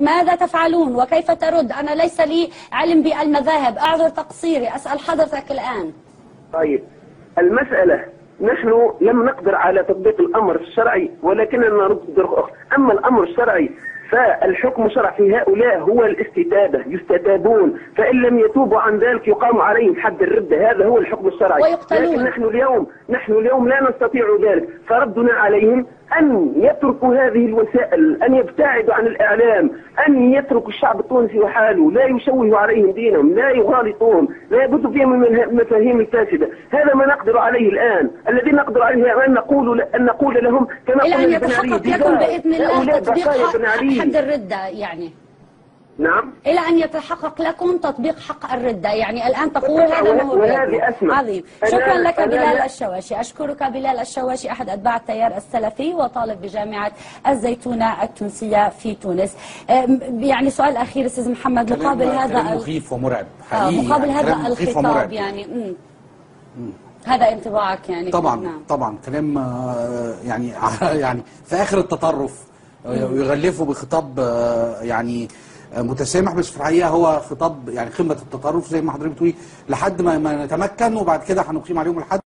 ماذا تفعلون وكيف ترد؟ أنا ليس لي علم بالمذاهب. أعذر تقصيري. أسأل حضرتك الآن. طيب. المسألة نحن لم نقدر على تطبيق الأمر الشرعي ولكننا نرد بطرق أخرى. أما الأمر الشرعي فالحكم الشرع في هؤلاء هو الاستتابة. يستتابون. فإن لم يتوبوا عن ذلك يقام عليهم حد الردة هذا هو الحكم الشرعي. ويقتلون. لكن نحن اليوم نحن اليوم لا نستطيع ذلك. فردنا عليهم أن يتركوا هذه الوسائل أن يبتعدوا عن الإعلام أن يتركوا الشعب التونسي وحاله لا يشوهوا عليهم دينهم لا يغالطوهم لا يبثوا فيهم من المفاهيم الفاسدة هذا ما نقدر عليه الآن الذي نقدر عليه أن نقول أن نقول لهم كما إلى قلنا أن يتحقق لكم. بإذن الله تطبيق. حد الردة يعني نعم إلى أن يتحقق لكم تطبيق حق الردة. يعني الآن تقول هذا ما هو. عظيم. شكرا لك بلال لا- الشواشي. أشكرك بلال الشواشي أحد أتباع التيار السلفي وطالب بجامعة الزيتونة التونسية في تونس. يعني سؤال أخير أستاذ محمد. مقابل هذا مخيف ومرعب. آه، حقيقي مقابل هذا. الخطاب يعني مم. هذا انطباعك يعني. طبعا نعم. طبعا. كلام آه، يعني يعني في آخر التطرف آه، ويغلفوا بخطاب آه، يعني آه، متسامح بس في الحقيقة هو خطاب يعني قمه التطرف زي ما حضرتك بتقولي لحد ما نتمكن وبعد كده هنقيم عليهم الحد.